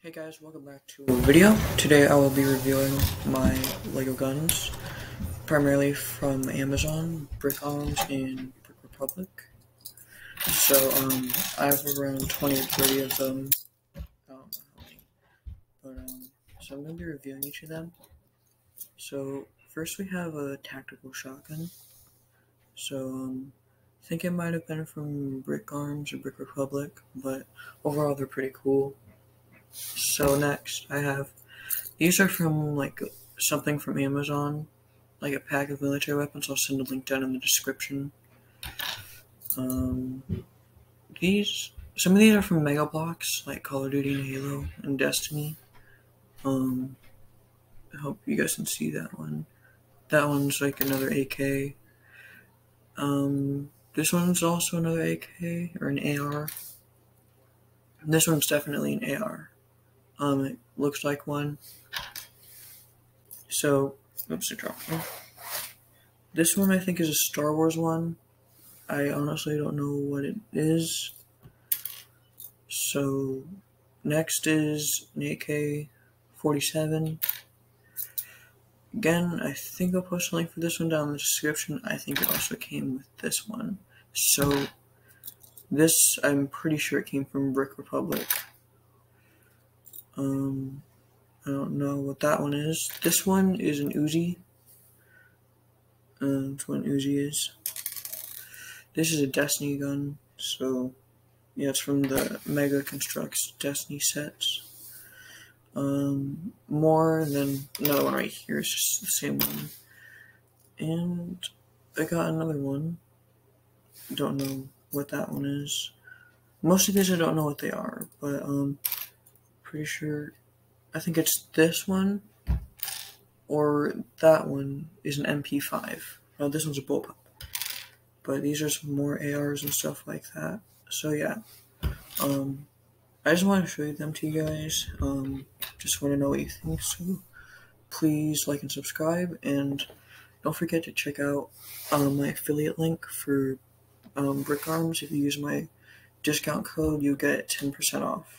Hey guys, welcome back to a video. Today I will be reviewing my LEGO guns, primarily from Amazon, Brick Arms, and Brick Republic. So, um, I have around 20 or 30 of them. I don't know how many. But, um, so I'm going to be reviewing each of them. So, first we have a tactical shotgun. So, um, I think it might have been from Brick Arms or Brick Republic, but overall they're pretty cool. So next, I have these are from like something from Amazon, like a pack of military weapons. I'll send a link down in the description. Um, these some of these are from Mega Bloks, like Call of Duty and Halo and Destiny. Um, I hope you guys can see that one. That one's like another AK. Um, this one's also another AK or an AR. This one's definitely an AR. Um, it looks like one. So, oops, I dropped one. This one I think is a Star Wars one. I honestly don't know what it is. So, next is an AK-47. Again, I think I'll post a link for this one down in the description. I think it also came with this one. So, this, I'm pretty sure it came from Brick Republic. Um, I don't know what that one is. This one is an Uzi. Uh, that's what an Uzi is. This is a Destiny gun. So, yeah, it's from the Mega Construx Destiny sets. Um, more than another one right here. It's just the same one. And I got another one. Don't know what that one is. Most of these I don't know what they are, but um, pretty sure. I think it's this one or that one is an MP5. No, this one's a bullpup. But these are some more ARs and stuff like that. So yeah, um, I just want to show you them to you guys. Um, just want to know what you think. So please like and subscribe, and don't forget to check out um, my affiliate link for um, Brick Arms. If you use my discount code, you get 10% off.